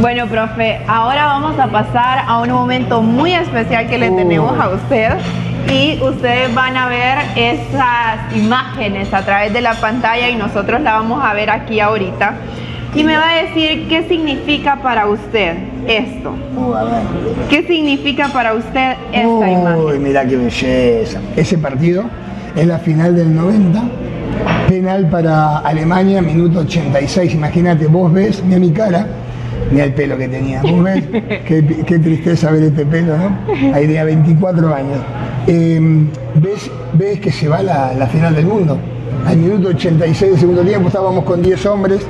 Bueno, profe, ahora vamos a pasar a un momento muy especial que le tenemos a usted y ustedes van a ver esas imágenes a través de la pantalla y nosotros la vamos a ver aquí ahorita. Y me va a decir qué significa para usted esto. Uh, a ver. ¿Qué significa para usted esta Uy, imagen? mira qué belleza. Ese partido es la final del 90. Penal para Alemania, minuto 86. Imagínate, vos ves, mira mi cara, mira el pelo que tenía. Ves, qué, tristeza ver este pelo, ¿no? Ahí tenía 24 años. Eh, ves, ves que se va la, la final del mundo. Al minuto 86 del segundo tiempo estábamos con 10 hombres,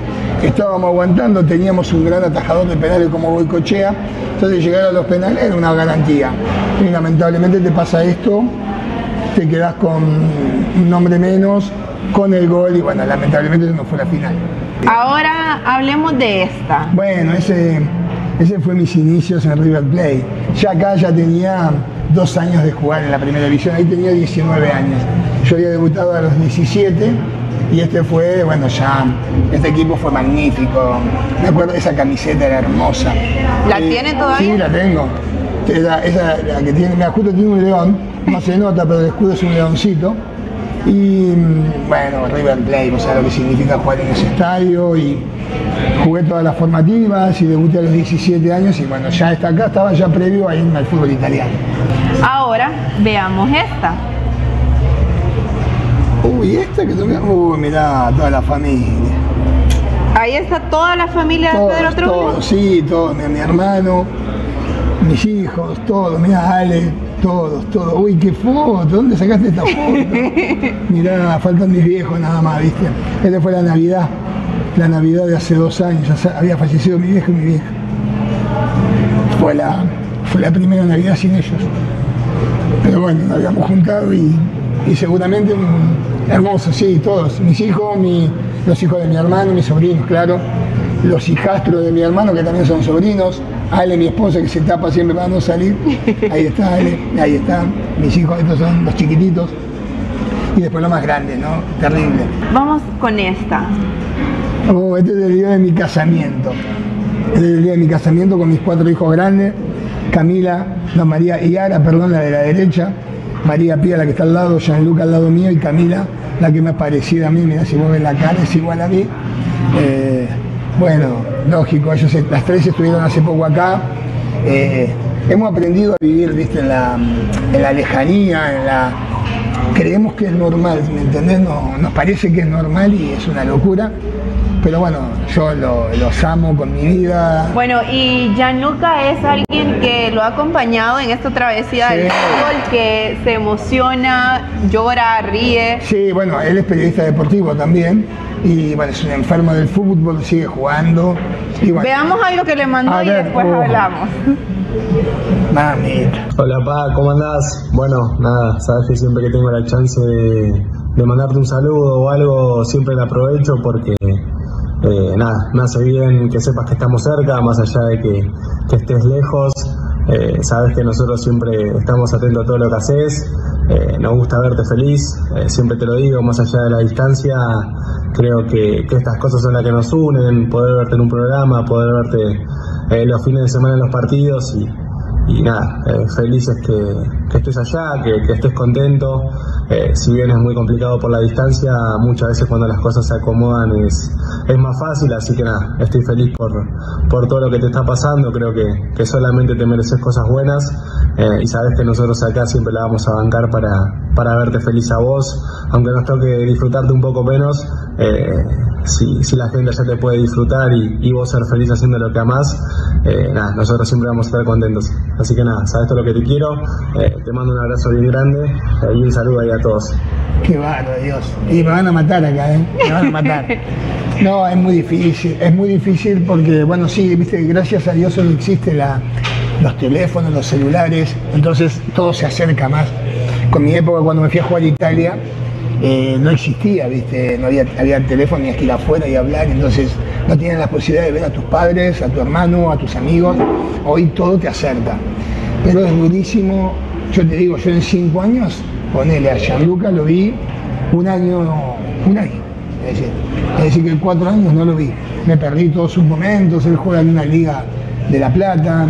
estábamos aguantando, teníamos un gran atajador de penales como Boicochea, entonces llegar a los penales era una garantía. Y lamentablemente te pasa esto, te quedás con un nombre menos, con el gol y bueno, lamentablemente no fue la final. Ahora hablemos de esta. Bueno, ese, ese fue mis inicios en River Plate. Ya acá ya tenía dos años de jugar en la primera división, ahí tenía 19 años. Yo había debutado a los 17 y este fue, bueno, ya, este equipo fue magnífico. Me acuerdo, esa camiseta era hermosa. ¿La Eh, tiene todavía? Sí, la tengo. Esa, esa, la que tiene, me justo tiene un león, no se nota, pero el escudo es un leoncito. Y bueno, River Plate, o sea, lo que significa jugar en ese estadio y jugué todas las formativas y debuté a los 17 años y bueno, ya está acá, estaba ya previo a irme al fútbol italiano. Ahora veamos esta. Uy, esta que tomé, uy, mirá, toda la familia. Ahí está toda la familia de Pedro Todos, Trujillo. todos, sí, todos, mi, mi hermano, mis hijos, todos, mirá Ale, todos, todos. Uy, qué foto, ¿dónde sacaste esta foto? mirá, faltan mis viejos nada más, ¿viste? Esta fue la Navidad, la Navidad de hace dos años, había fallecido mi viejo y mi vieja. Fue la, fue la primera Navidad sin ellos. Pero bueno, nos habíamos juntado y, y seguramente mm, hermoso, sí, todos. Mis hijos, mi- los hijos de mi hermano, mis sobrinos, claro. Los hijastros de mi hermano, que también son sobrinos. Ale, mi esposa, que se tapa siempre para no salir. Ahí está Ale, ahí están. Mis hijos, estos son los chiquititos. Y después lo más grande, ¿no? Terrible. Vamos con esta. Oh, este es el día de mi casamiento. Este es el día de mi casamiento con mis cuatro hijos grandes. Camila, no, María Iara, perdón, la de la derecha. María Pía, la que está al lado, Gianluca al lado mío y Camila, la que me ha parecido a mí. Mira, si vos ves la cara, es igual a mí. Eh, bueno, lógico, ellos, las tres estuvieron hace poco acá. Eh, hemos aprendido a vivir, viste, en la, en lejanía, en la, creemos que es normal, ¿me entendés? No- nos parece que es normal y es una locura. Pero bueno, yo lo- los amo con mi vida. Bueno, y Gianluca es alguien que lo ha acompañado en esta travesía del fútbol, que se emociona, llora, ríe. Sí, bueno, él es periodista deportivo también. Y bueno, es un enfermo del fútbol, sigue jugando. Y bueno, Veamos algo que le mandó A y ver, después oh. hablamos. mamita. Hola Pa, ¿cómo andás? Bueno, nada, sabes que siempre que tengo la chance de, de mandarte un saludo o algo, siempre la aprovecho porque eh, nada, me hace bien que sepas que estamos cerca, más allá de que, que estés lejos. Eh, sabes que nosotros siempre estamos atentos a todo lo que haces, eh, nos gusta verte feliz, eh, siempre te lo digo, más allá de la distancia, creo que, que estas cosas son las que nos unen, poder verte en un programa, poder verte eh, los fines de semana en los partidos y, nada, eh, felices que, que estés allá, que, que estés contento. Eh, si bien es muy complicado por la distancia, muchas veces cuando las cosas se acomodan es, es más fácil, así que nada, estoy feliz por, por todo lo que te está pasando, creo que, que solamente te mereces cosas buenas eh, y sabes que nosotros acá siempre la vamos a bancar para, para verte feliz a vos, aunque nos toque disfrutarte un poco menos, eh, si, si la gente ya te puede disfrutar y, y vos ser feliz haciendo lo que amás, eh, nada, nosotros siempre vamos a estar contentos. Así que nada, sabes todo lo que te quiero, eh, te mando un abrazo bien grande eh, y un saludo ahí a todos. Qué bárbaro, Dios. Y me van a matar acá, ¿eh? Me van a matar. No, es muy difícil, es muy difícil porque, bueno, sí, viste, gracias a Dios hoy existe la, los teléfonos, los celulares, entonces todo se acerca más. Con mi época, cuando me fui a jugar a Italia, eh, no existía, viste, no había, había teléfono, tenías que ir afuera y hablar, entonces no tienes la posibilidad de ver a tus padres, a tu hermano, a tus amigos. Hoy todo te acerca. Pero es durísimo, yo te digo, yo en cinco años, ponele a Gianluca, lo vi un año, un año. es decir, es decir, que en cuatro años no lo vi. Me perdí todos sus momentos, él juega en una liga de La Plata,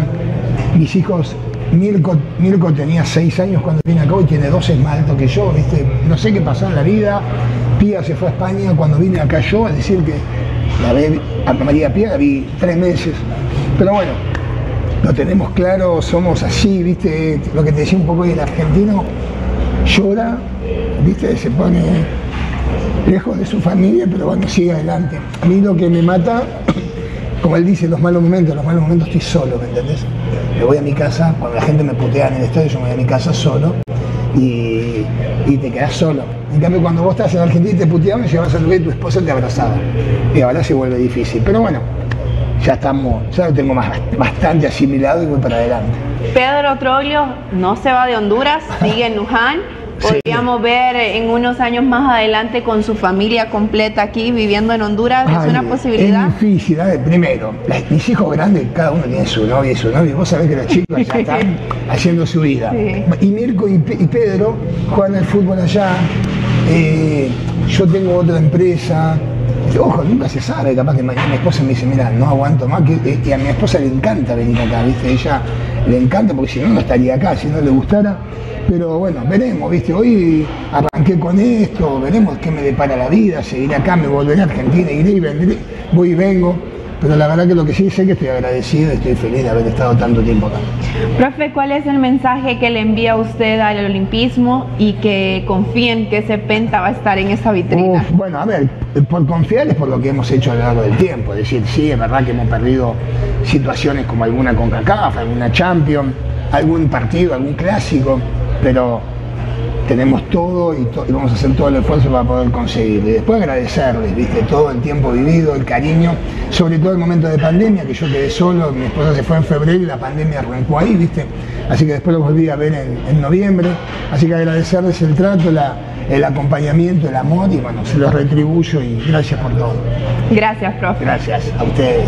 mis hijos, Mirko, tenía seis años cuando vine acá y tiene 12 más alto que yo, ¿viste? no sé qué pasó en la vida, Pía se fue a España cuando vine acá yo, es decir que la vi, a María Pía la vi tres meses, pero bueno, lo tenemos claro, somos así, ¿viste? Lo que te decía un poco hoy el argentino, llora, ¿viste? Se pone lejos de su familia, pero bueno, sigue adelante. A mí lo que me mata, como él dice, los malos momentos, los malos momentos estoy solo, ¿me entendés? Me voy a mi casa, cuando la gente me putea en el estadio, yo me voy a mi casa solo y, te quedas solo. En cambio, cuando vos estás en Argentina y te puteaban, llevas a lugar y tu esposa te abrazaba. Y ahora se vuelve difícil. Pero bueno, ya estamos, ya lo tengo más, bastante asimilado y voy para adelante. Pedro Troglio no se va de Honduras, sigue en Luján. Podríamos ver en unos años más adelante con su familia completa aquí viviendo en Honduras. ¿Es una posibilidad? Es difícil. primero, mis hijos grandes, cada uno tiene su novia y su novio. Vos sabés que los chicos ya están haciendo su vida. Y Mirko y, Pedro juegan al fútbol allá. Eh, yo tengo otra empresa. Ojo, nunca se sabe, capaz que mañana mi esposa me dice, mira, no aguanto más, que, eh, y a mi esposa le encanta venir acá, ¿viste? Ella le encanta porque si no, no estaría acá, si no le gustara. Pero bueno, veremos, ¿viste? Hoy arranqué con esto, veremos qué me depara la vida, seguiré acá, me volveré a Argentina, iré y vendré, voy y vengo. Pero la verdad que lo que sí sé que estoy agradecido estoy feliz de haber estado tanto tiempo acá. Profe, ¿cuál es el mensaje que le envía usted al olimpismo y que confíen que ese Penta va a estar en esa vitrina? bueno, a ver, por confiar es por lo que hemos hecho a lo largo del tiempo. Es decir, sí, es verdad que hemos perdido situaciones como alguna CONCACAF, alguna Champions, algún partido, algún clásico, pero tenemos todo y, vamos a hacer todo el esfuerzo para poder conseguirlo. Y después agradecerles, viste, todo el tiempo vivido, el cariño, sobre todo el momento de pandemia, que yo quedé solo, mi esposa se fue en febrero y la pandemia arrancó ahí, viste. Así que después lo volví a ver en, noviembre. Así que agradecerles el trato, el acompañamiento, el amor y bueno, se los retribuyo y gracias por todo. Gracias, profe. Gracias a ustedes.